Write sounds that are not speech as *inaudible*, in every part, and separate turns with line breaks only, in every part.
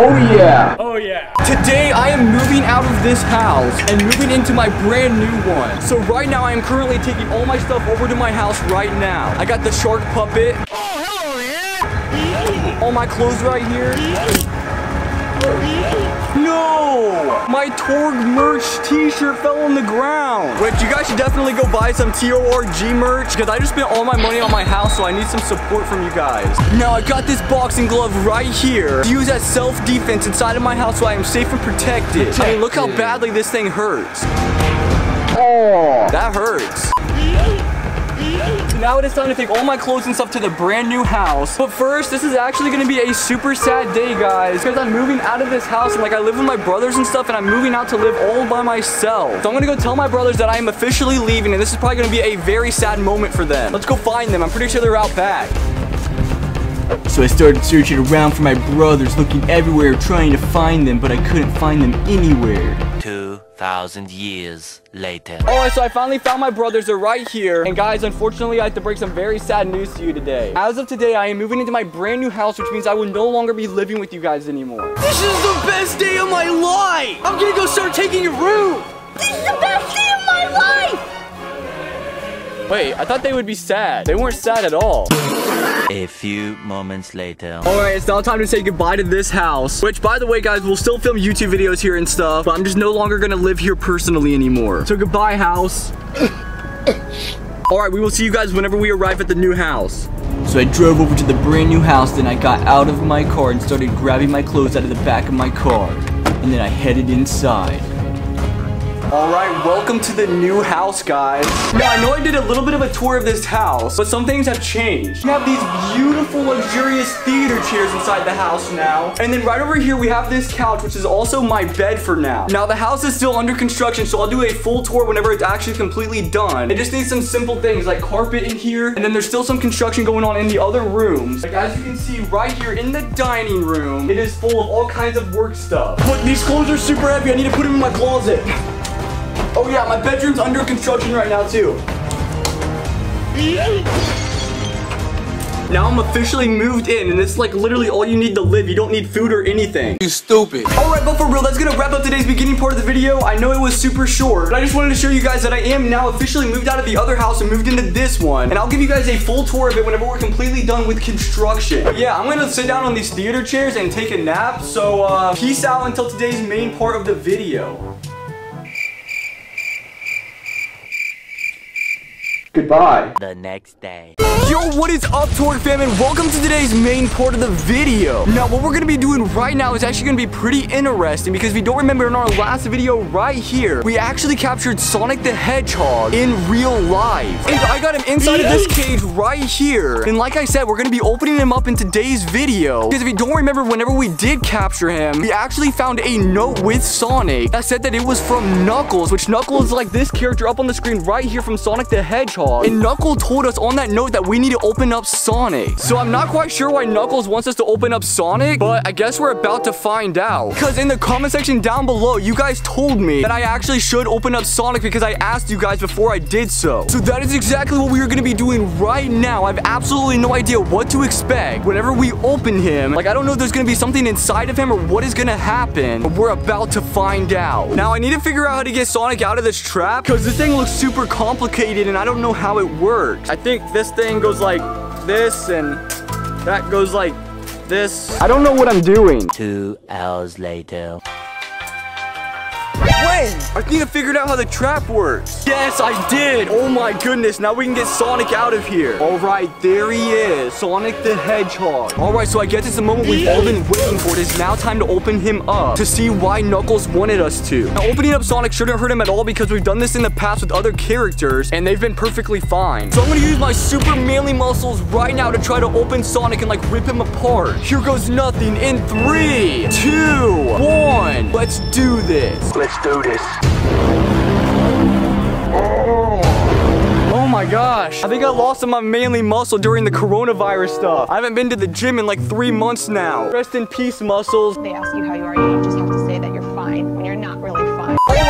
Oh yeah.
Oh yeah.
Today I am moving out of this house and moving into my brand new one. So right now I am currently taking all my stuff over to my house right now. I got the shark puppet.
Oh, hello there.
All my clothes right here. No! My Torg merch t-shirt fell on the ground. Which you guys should definitely go buy some T-O-R-G merch because I just spent all my money on my house so I need some support from you guys. Now I got this boxing glove right here to use as self-defense inside of my house so I am safe and protected. I mean, look how badly this thing hurts. Oh, that hurts. Now it is time to take all my clothes and stuff to the brand new house. But first, this is actually gonna be a super sad day, guys, because I'm moving out of this house and like I live with my brothers and stuff and I'm moving out to live all by myself. So I'm gonna go tell my brothers that I am officially leaving and this is probably gonna be a very sad moment for them. Let's go find them. I'm pretty sure they're out back. So I started searching around for my brothers, looking everywhere, trying to find them, but I couldn't find them anywhere.
2,000 years later.
Alright, so I finally found my brothers. They're right here. And guys, unfortunately, I have to break some very sad news to you today. As of today, I am moving into my brand new house, which means I will no longer be living with you guys anymore. This is the best day of my life! I'm gonna go start taking your room!
This is the best day of my life!
Wait, I thought they would be sad. They weren't sad at all.
A few moments later.
Alright, it's now time to say goodbye to this house. Which, by the way, guys, we'll still film YouTube videos here and stuff, but I'm just no longer gonna live here personally anymore. So goodbye, house. *coughs* Alright, we will see you guys whenever we arrive at the new house. So I drove over to the brand new house, then I got out of my car and started grabbing my clothes out of the back of my car. And then I headed inside. Alright, welcome to the new house, guys. Now, I know I did a little bit of a tour of this house, but some things have changed. We have these beautiful, luxurious theater chairs inside the house now. And then right over here, we have this couch, which is also my bed for now. Now, the house is still under construction, so I'll do a full tour whenever it's actually completely done. It just needs some simple things like carpet in here, and then there's still some construction going on in the other rooms. Like, as you can see right here in the dining room, it is full of all kinds of work stuff. But these clothes are super heavy. I need to put them in my closet. Oh yeah, my bedroom's under construction right now too. Now I'm officially moved in, and it's like literally all you need to live. You don't need food or anything.
You stupid.
Alright, but for real, that's gonna wrap up today's beginning part of the video. I know it was super short, but I just wanted to show you guys that I am now officially moved out of the other house and moved into this one. And I'll give you guys a full tour of it whenever we're completely done with construction. But yeah, I'm gonna sit down on these theater chairs and take a nap. So, uh, peace out until today's main part of the video. Goodbye.
The next day.
Yo, what is up, Torg fam, and welcome to today's main part of the video. Now, what we're gonna be doing right now is actually gonna be pretty interesting because if you don't remember in our last video right here, we actually captured Sonic the Hedgehog in real life. And I got him inside of this cage right here. And like I said, we're gonna be opening him up in today's video because if you don't remember, whenever we did capture him, we actually found a note with Sonic that said that it was from Knuckles, which Knuckles is like this character up on the screen right here from Sonic the Hedgehog. And Knuckle told us on that note that we need to open up Sonic. So I'm not quite sure why Knuckles wants us to open up Sonic, but I guess we're about to find out. Because in the comment section down below, you guys told me that I actually should open up Sonic because I asked you guys before I did so. So that is exactly what we are going to be doing right now. I have absolutely no idea what to expect whenever we open him. Like, I don't know if there's going to be something inside of him or what is going to happen, but we're about to find out. Now, I need to figure out how to get Sonic out of this trap because this thing looks super complicated and I don't know how it works. I think this thing goes like this and that goes like this. I don't know what I'm doing.
Two hours later.
When? I think I figured out how the trap works. Yes, I did. Oh my goodness. Now we can get Sonic out of here. All right, there he is. Sonic the Hedgehog. All right, so I guess it's the moment we've all been waiting for. It is now time to open him up to see why Knuckles wanted us to. Now, opening up Sonic shouldn't hurt him at all because we've done this in the past with other characters and they've been perfectly fine. So I'm gonna use my super manly muscles right now to try to open Sonic and like rip him apart. Here goes nothing in three, two, one. Let's do this.
Let's do this.
Oh. oh my gosh. I think I lost some of my manly muscle during the coronavirus stuff. I haven't been to the gym in like three months now. Rest in peace, muscles.
They ask you how you are, you just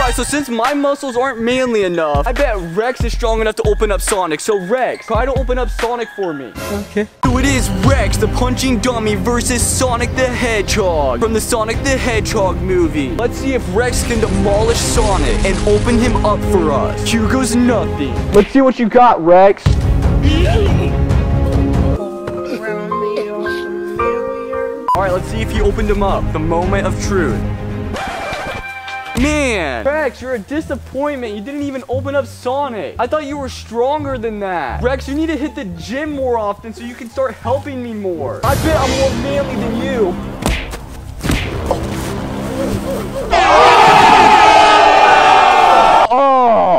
Alright, so since my muscles aren't manly enough, I bet Rex is strong enough to open up Sonic. So Rex, try to open up Sonic for me.
Okay.
So it is Rex, the punching dummy, versus Sonic the Hedgehog from the Sonic the Hedgehog movie. Let's see if Rex can demolish Sonic and open him up for us. Here goes nothing. Let's see what you got, Rex. Alright, let's see if you opened him up. The moment of truth. Man, Rex, you're a disappointment. You didn't even open up Sonic. I thought you were stronger than that. Rex, you need to hit the gym more often so you can start helping me more. I bet I'm more manly than you. Oh!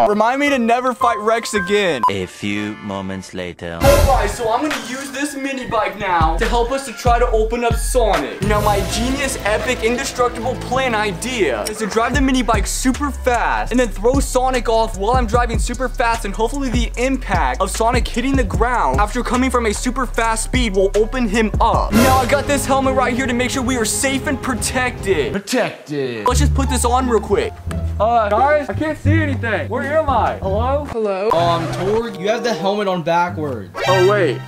Remind me to never fight Rex again.
A few moments later.
Alright, so I'm gonna use this mini bike now to help us to try to open up Sonic. Now, my genius, epic, indestructible plan idea is to drive the mini bike super fast and then throw Sonic off while I'm driving super fast and hopefully the impact of Sonic hitting the ground after coming from a super fast speed will open him up. Now, I got this helmet right here to make sure we are safe and protected.
Protected.
Let's just put this on real quick. Uh, guys, I can't see anything. Where am I? Hello? Hello?
Um, Torg, you have the helmet on backwards.
Oh, wait.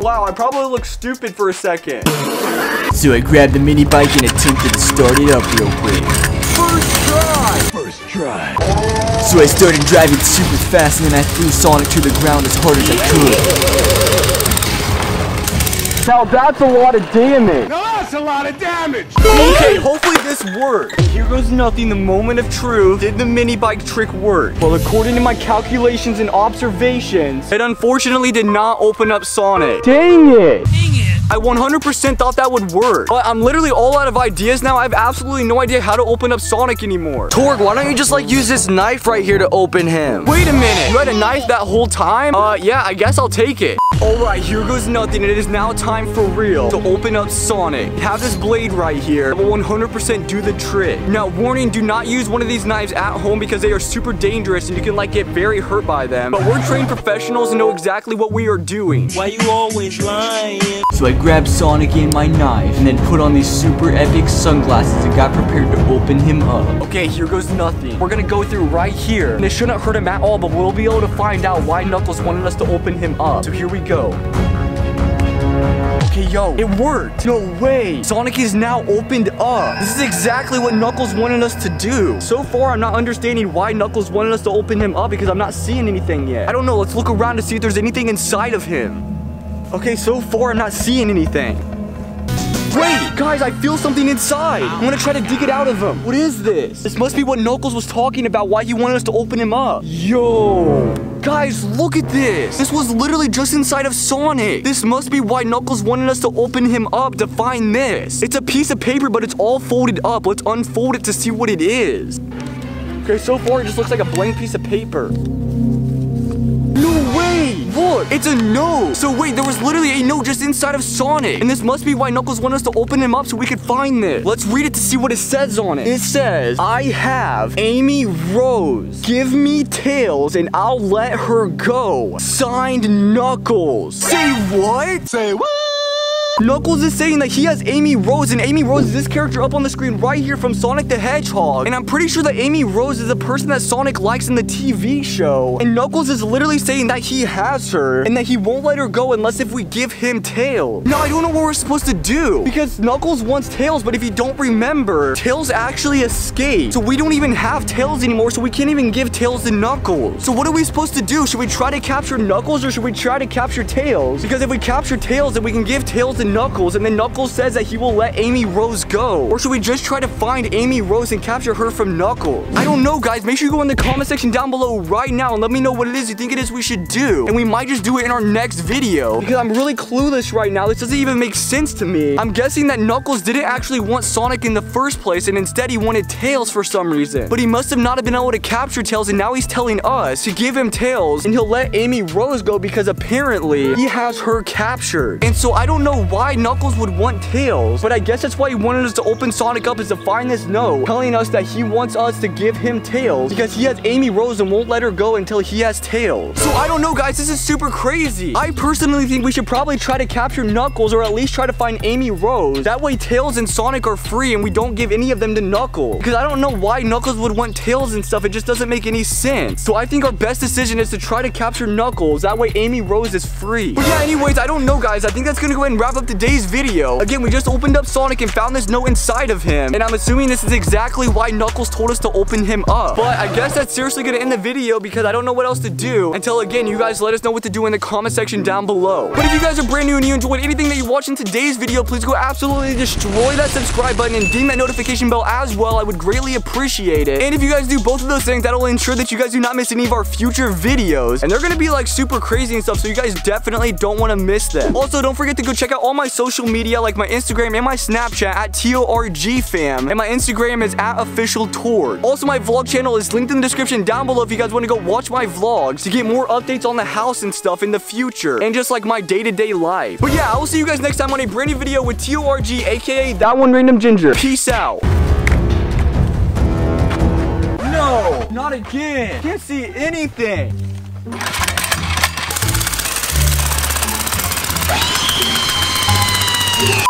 Wow, I probably look stupid for a second.
So I grabbed the mini bike and attempted to start it up real quick.
First try.
So I started driving super fast and then I threw Sonic to the ground as hard as I could.
Now that's a lot of damage.
Now that's a lot of damage.
Okay, hopefully this works. And here goes nothing, the moment of truth. Did the mini bike trick work? Well, according to my calculations and observations, it unfortunately did not open up Sonic. Dang it. Dang it. I 100% thought that would work. But I'm literally all out of ideas now. I have absolutely no idea how to open up Sonic anymore. Torg, why don't you just like use this knife right here to open him? Wait a minute. You had a knife that whole time? Uh, yeah, I guess I'll take it. Alright, here goes nothing. It is now time for real to open up Sonic. Have this blade right here. It will 100% do the trick. Now, warning, do not use one of these knives at home because they are super dangerous and you can like get very hurt by them. But we're trained professionals and know exactly what we are doing.
Why you always lying?
So I grabbed Sonic and my knife and then put on these super epic sunglasses and got prepared to open him up.
Okay, here goes nothing. We're gonna go through right here. And it shouldn't hurt him at all, but we'll be able to find out why Knuckles wanted us to open him up. So here we go. Okay, yo, it worked. No way. Sonic is now opened up. This is exactly what Knuckles wanted us to do. So far, I'm not understanding why Knuckles wanted us to open him up because I'm not seeing anything yet. I don't know. Let's look around to see if there's anything inside of him. Okay, so far, I'm not seeing anything. Wait, guys, I feel something inside. I'm gonna try to dig it out of him. What is this? This must be what Knuckles was talking about, why he wanted us to open him up. Yo. Guys, look at this. This was literally just inside of Sonic. This must be why Knuckles wanted us to open him up to find this. It's a piece of paper, but it's all folded up. Let's unfold it to see what it is. Okay, so far it just looks like a blank piece of paper. No! It's a note. So wait, there was literally a note just inside of Sonic. And this must be why Knuckles wanted us to open him up so we could find this. Let's read it to see what it says on it. It says, I have Amy Rose. Give me Tails and I'll let her go. Signed Knuckles. Say what?
Say what?
Knuckles is saying that he has Amy Rose, and Amy Rose is this character up on the screen right here from Sonic the Hedgehog. And I'm pretty sure that Amy Rose is the person that Sonic likes in the TV show. And Knuckles is literally saying that he has her, and that he won't let her go unless if we give him Tails. Now, I don't know what we're supposed to do, because Knuckles wants Tails, but if you don't remember, Tails actually escaped. So we don't even have Tails anymore, so we can't even give Tails to Knuckles. So what are we supposed to do? Should we try to capture Knuckles, or should we try to capture Tails? Because if we capture Tails, then we can give Tails to Knuckles, and then Knuckles says that he will let Amy Rose go. Or should we just try to find Amy Rose and capture her from Knuckles? I don't know, guys. Make sure you go in the comment section down below right now and let me know what it is you think it is we should do. And we might just do it in our next video. Because I'm really clueless right now. This doesn't even make sense to me. I'm guessing that Knuckles didn't actually want Sonic in the first place, and instead he wanted Tails for some reason. But he must have not have been able to capture Tails, and now he's telling us to give him Tails, and he'll let Amy Rose go because apparently he has her captured. And so I don't know why why Knuckles would want Tails, but I guess that's why he wanted us to open Sonic up is to find this note telling us that he wants us to give him Tails because he has Amy Rose and won't let her go until he has Tails. So I don't know, guys. This is super crazy. I personally think we should probably try to capture Knuckles or at least try to find Amy Rose. That way Tails and Sonic are free and we don't give any of them to Knuckles. Because I don't know why Knuckles would want Tails and stuff. It just doesn't make any sense. So I think our best decision is to try to capture Knuckles. That way Amy Rose is free. But yeah, anyways, I don't know, guys. I think that's gonna go ahead and wrap up today's video. Again, we just opened up Sonic and found this note inside of him. And I'm assuming this is exactly why Knuckles told us to open him up. But I guess that's seriously gonna end the video because I don't know what else to do until again, you guys let us know what to do in the comment section down below. But if you guys are brand new and you enjoyed anything that you watched in today's video, please go absolutely destroy that subscribe button and ding that notification bell as well. I would greatly appreciate it. And if you guys do both of those things, that'll ensure that you guys do not miss any of our future videos. And they're gonna be like super crazy and stuff, so you guys definitely don't wanna miss them. Also, don't forget to go check out all my social media, like my Instagram and my Snapchat at TORGFam. And my Instagram is at official tour. Also, my vlog channel is linked in the description down below if you guys wanna go watch my vlogs to get more updates on the house and stuff in the future. And just like my day-to-day life. But yeah, I will see you guys next time on a brand new video with TORG, aka that one random ginger. Peace out. No, not again. Can't see anything. Yeah.